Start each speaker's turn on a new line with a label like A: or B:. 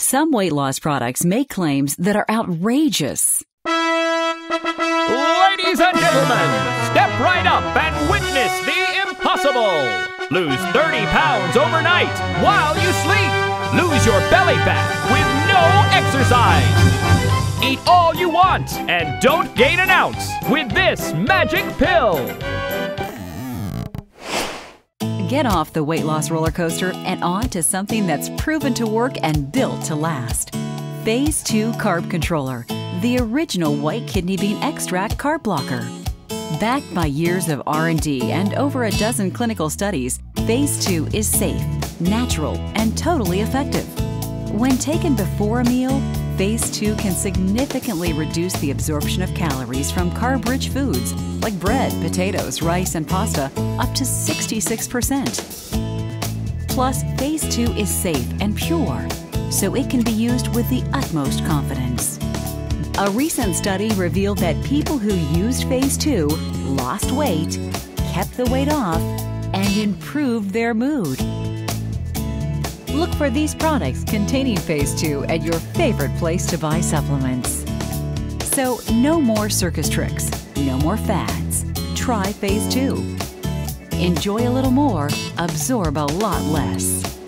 A: Some weight loss products make claims that are outrageous.
B: Ladies and gentlemen, step right up and witness the impossible. Lose 30 pounds overnight while you sleep. Lose your belly fat with no exercise. Eat all you want and don't gain an ounce with this magic pill.
A: Get off the weight loss roller coaster and on to something that's proven to work and built to last. Phase 2 Carb Controller, the original white kidney bean extract carb blocker. Backed by years of R&D and over a dozen clinical studies, Phase 2 is safe, natural, and totally effective. When taken before a meal, Phase 2 can significantly reduce the absorption of calories from carb-rich foods like bread, potatoes, rice, and pasta up to 66%. Plus, Phase 2 is safe and pure, so it can be used with the utmost confidence. A recent study revealed that people who used Phase 2 lost weight, kept the weight off, and improved their mood. Look for these products containing Phase 2 at your favorite place to buy supplements. So, no more circus tricks, no more fads. Try Phase 2. Enjoy a little more, absorb a lot less.